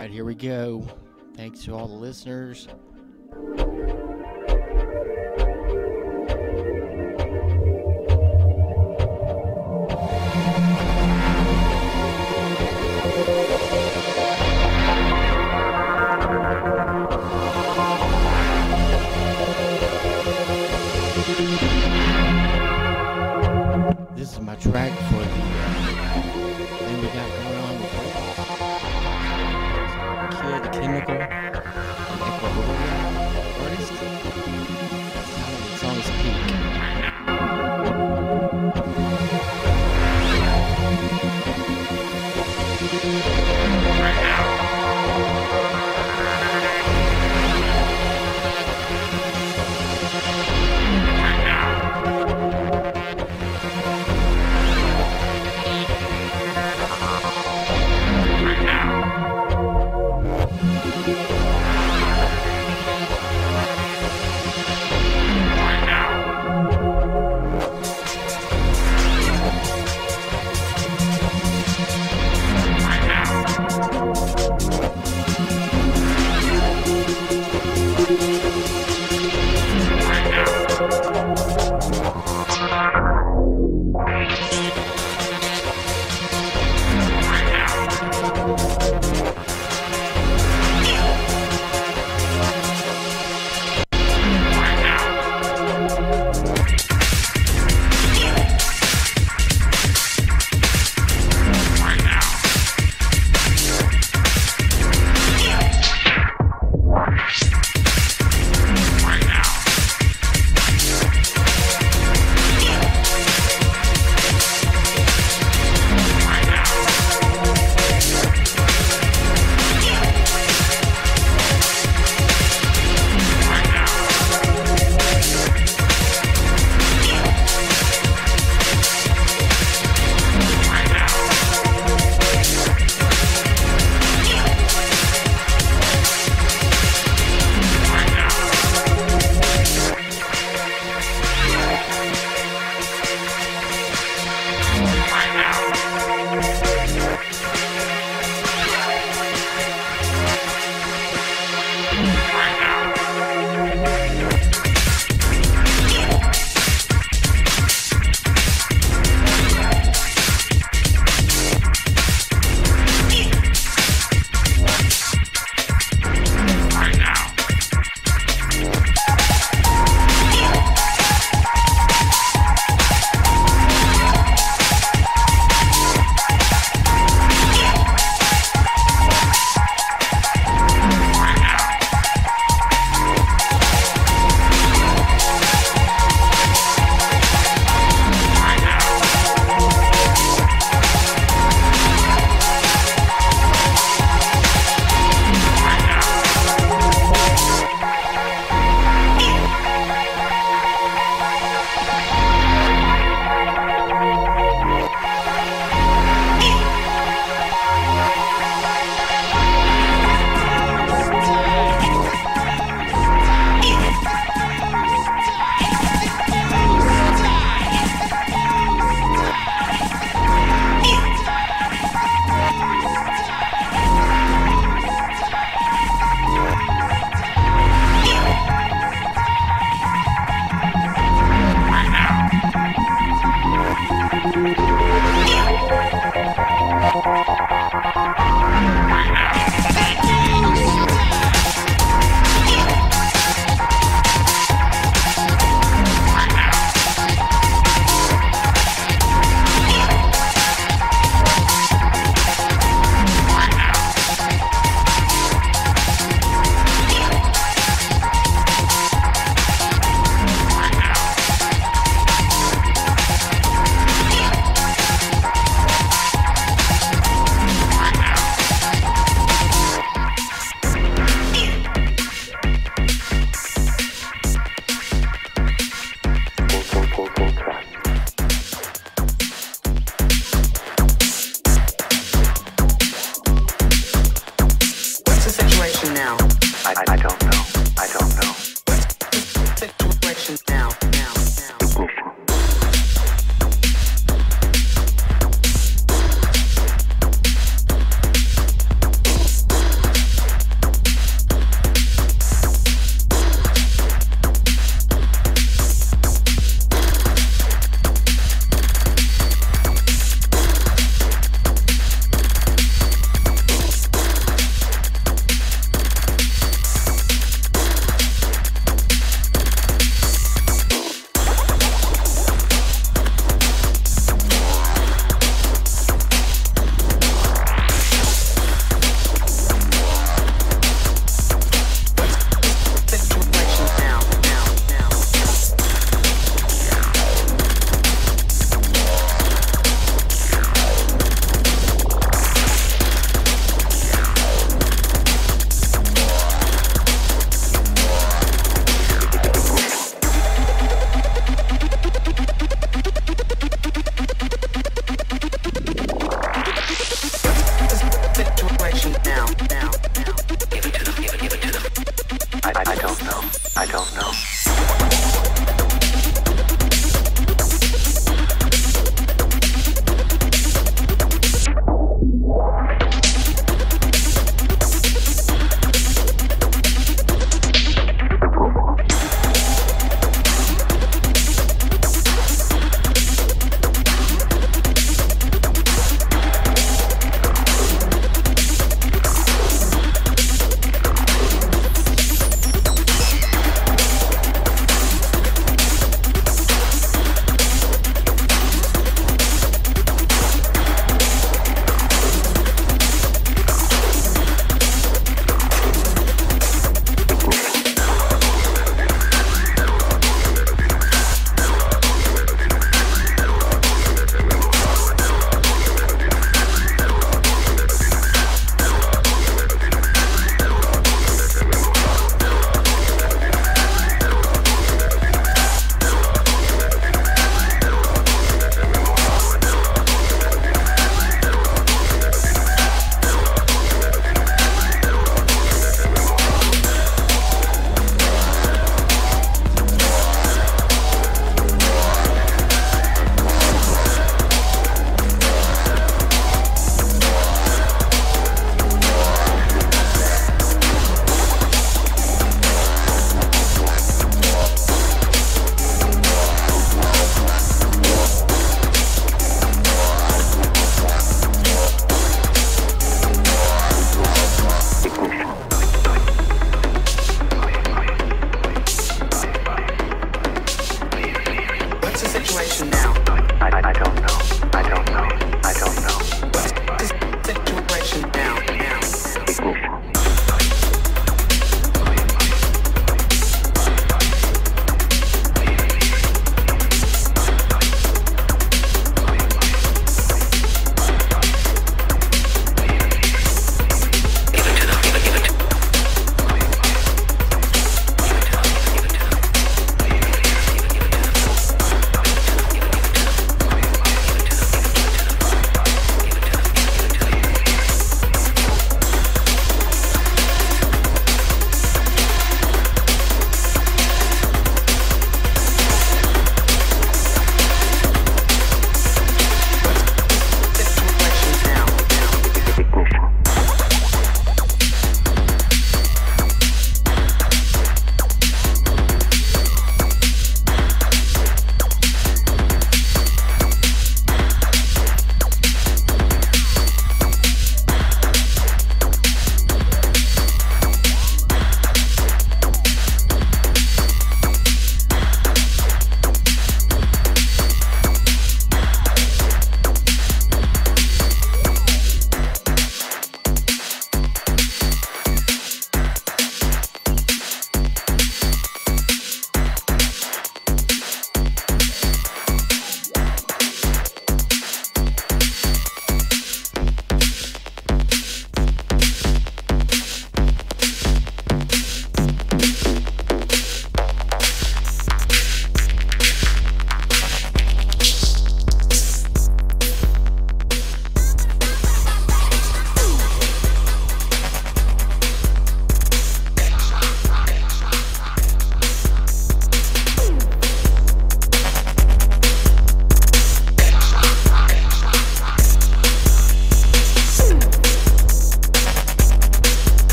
right, here we go. Thanks to all the listeners.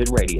Cyndicut Radio.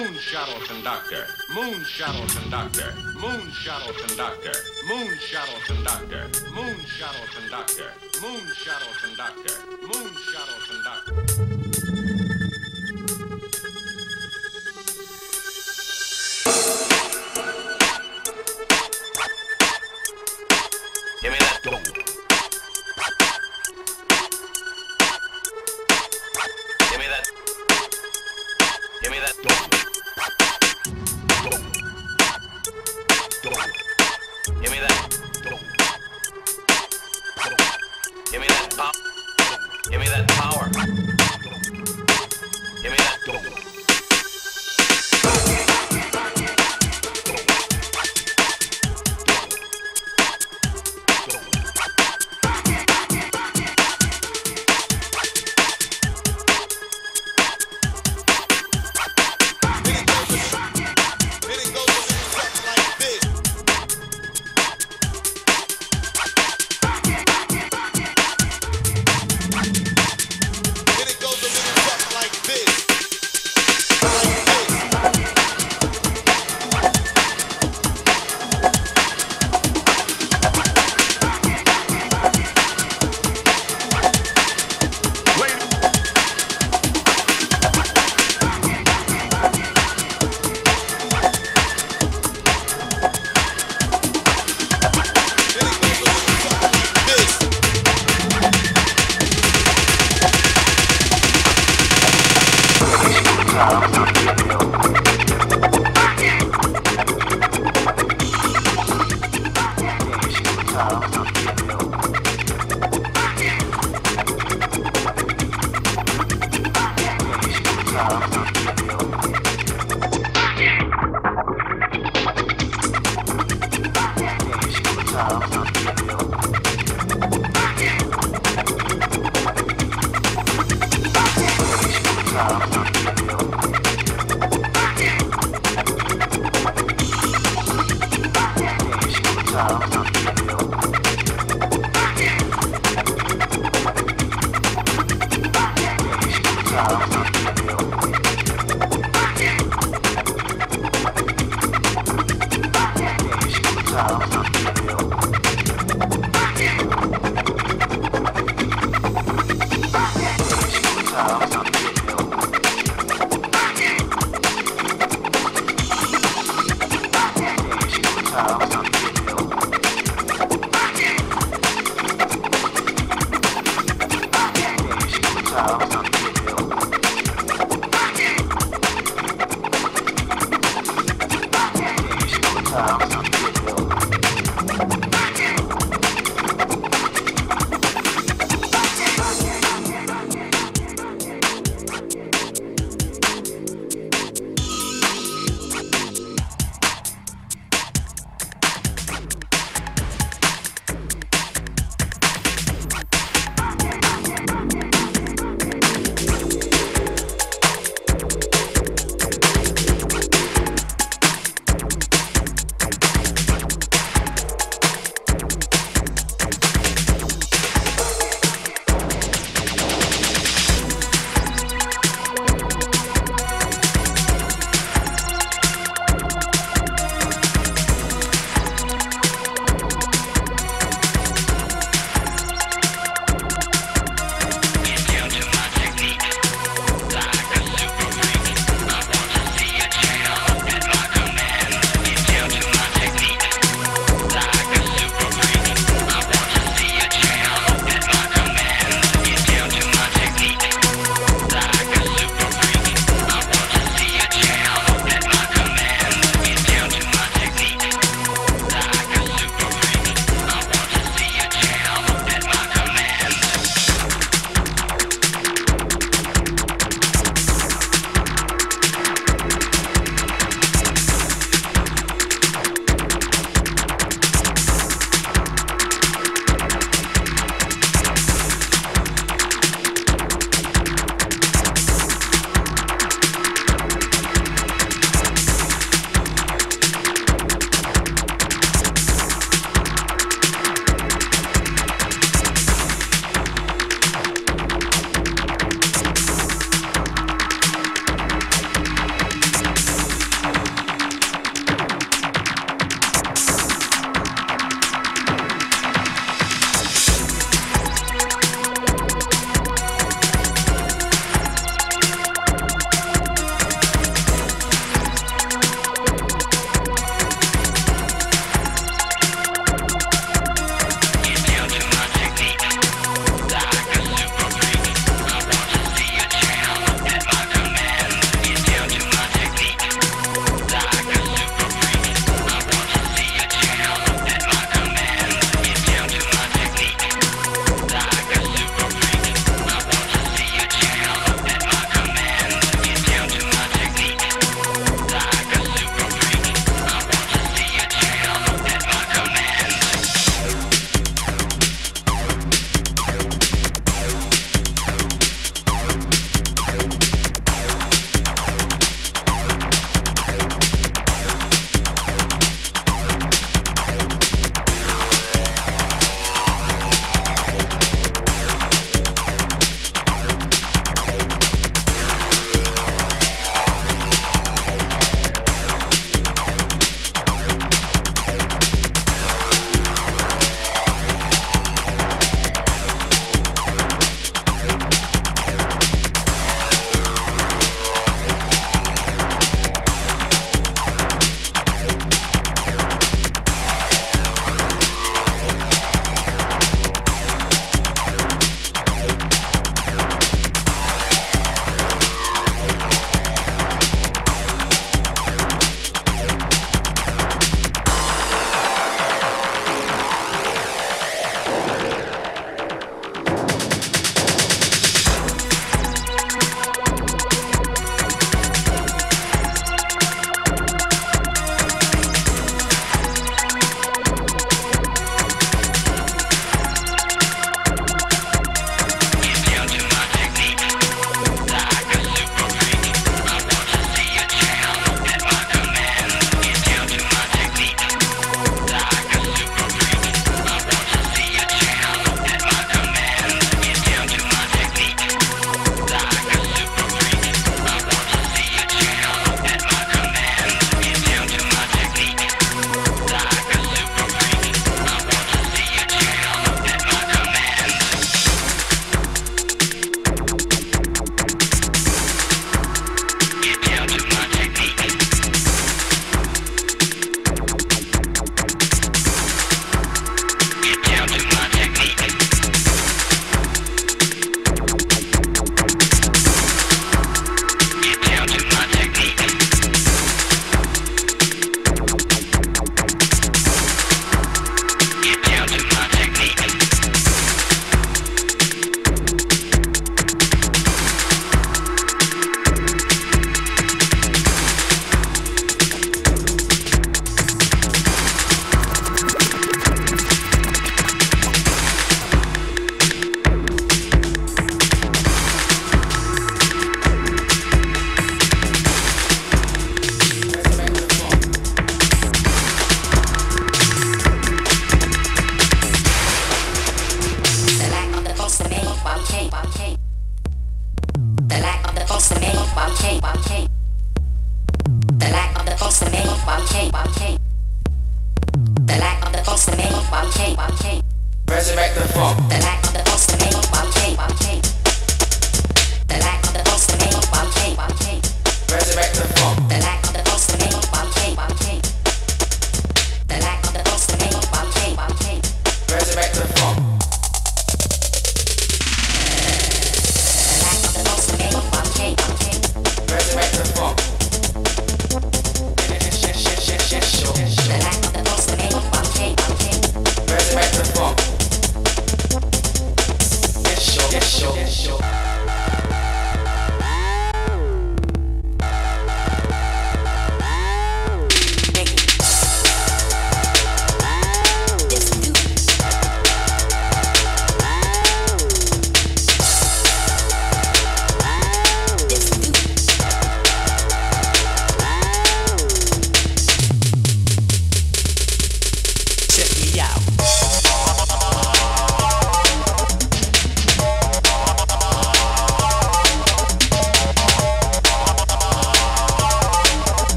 Moon shuttle conductor. Moon shuttle conductor.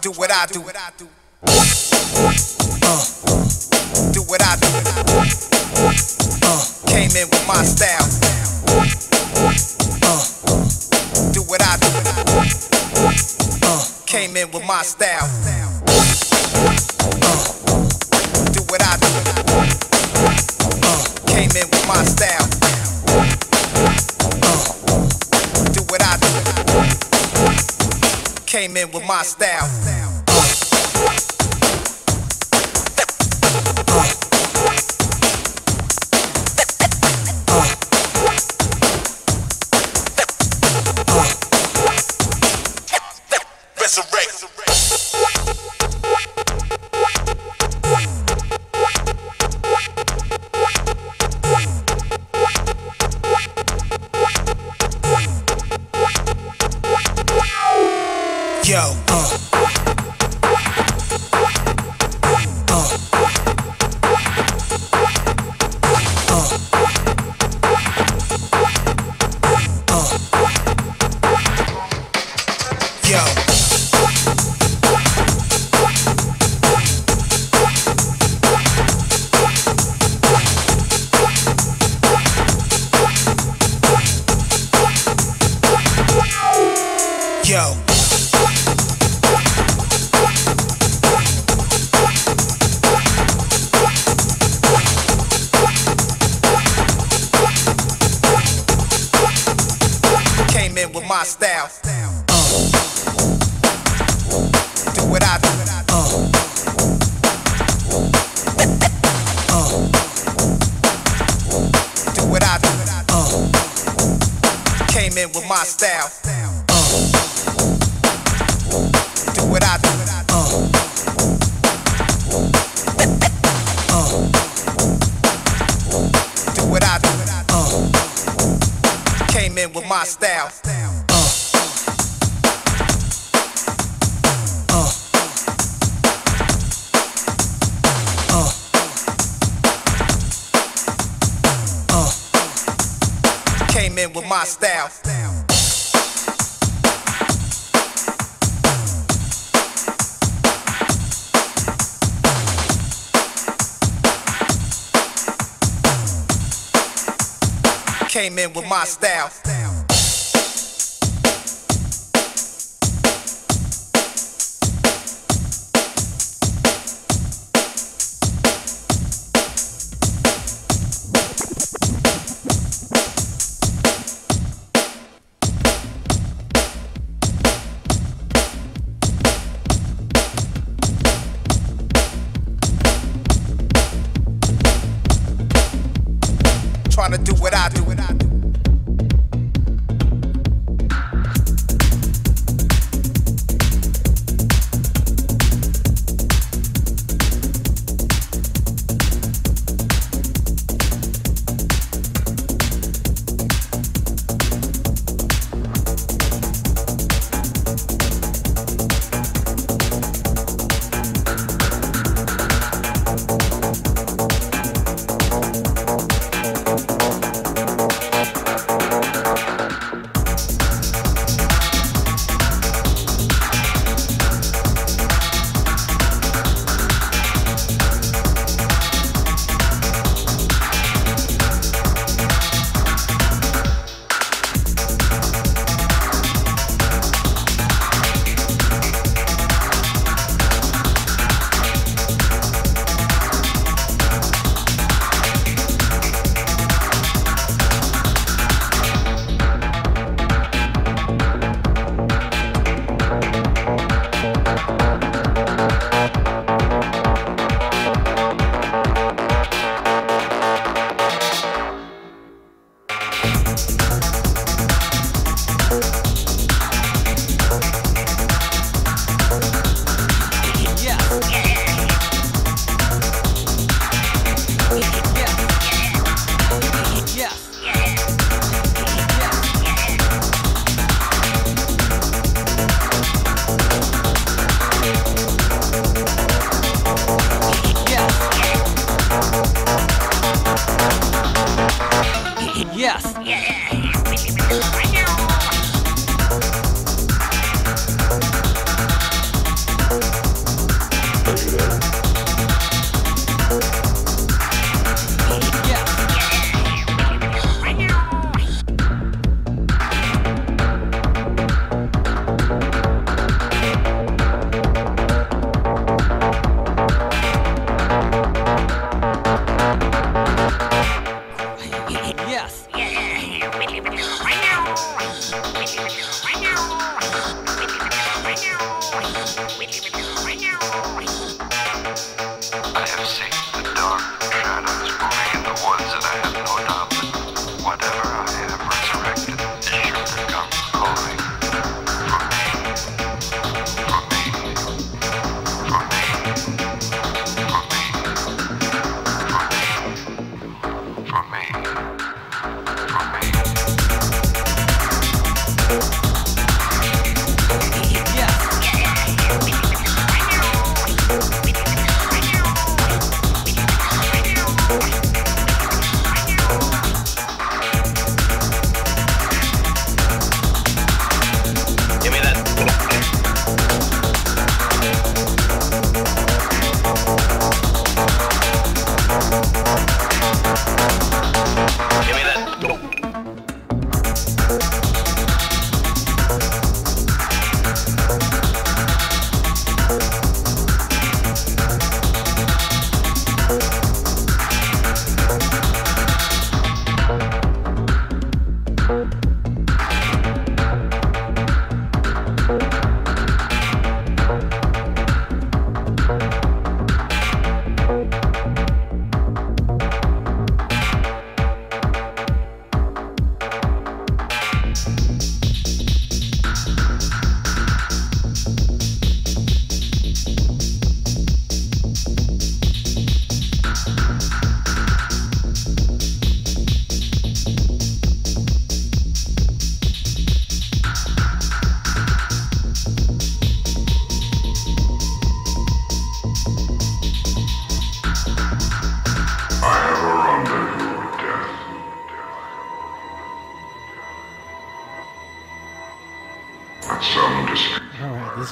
Do what I do. Uh, do what I do. Uh, came in with my style. Uh, do what I do. Uh, came in with my style. Uh, do what I do. Uh, came in with my style. Uh, do what I do. Came in with my style.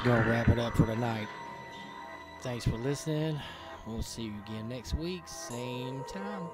going to wrap it up for tonight. Thanks for listening. We'll see you again next week, same time.